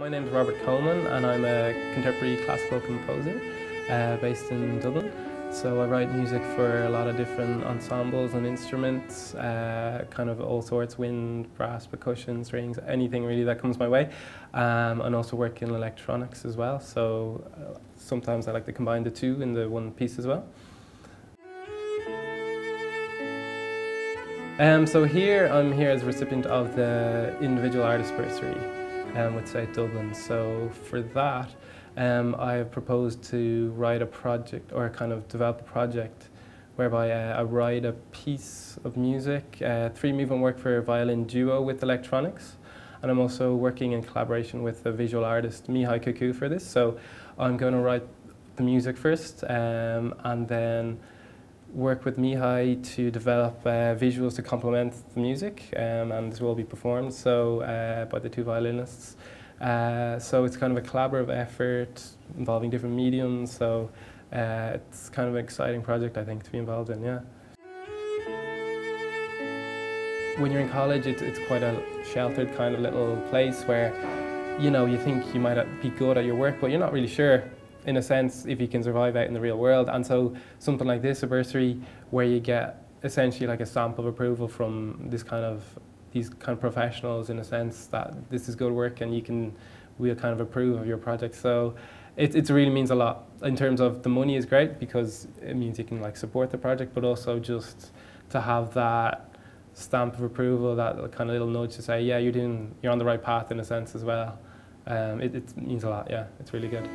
My name is Robert Coleman and I'm a contemporary classical composer uh, based in Dublin. So I write music for a lot of different ensembles and instruments, uh, kind of all sorts, wind, brass, percussion, strings, anything really that comes my way. Um, and also work in electronics as well, so uh, sometimes I like to combine the two in the one piece as well. Um, so here I'm here as recipient of the Individual Artist Bursary um, with South Dublin. So for that, um, I have proposed to write a project or kind of develop a project whereby uh, I write a piece of music, uh, three movement work for violin duo with electronics. And I'm also working in collaboration with the visual artist, Mihai Cucu, for this. So I'm going to write the music first um, and then work with Mihai to develop uh, visuals to complement the music, um, and this will be performed so uh, by the two violinists. Uh, so it's kind of a collaborative effort involving different mediums. So uh, it's kind of an exciting project, I think, to be involved in. Yeah. When you're in college, it's, it's quite a sheltered kind of little place where, you know, you think you might be good at your work, but you're not really sure in a sense, if you can survive out in the real world. And so something like this, a bursary, where you get essentially like a stamp of approval from this kind of these kind of professionals in a sense that this is good work and you can we'll kind of approve of your project. So it, it really means a lot in terms of the money is great because it means you can like support the project, but also just to have that stamp of approval, that kind of little nudge to say, yeah, you're doing, you're on the right path in a sense as well. Um, it, it means a lot. Yeah, it's really good.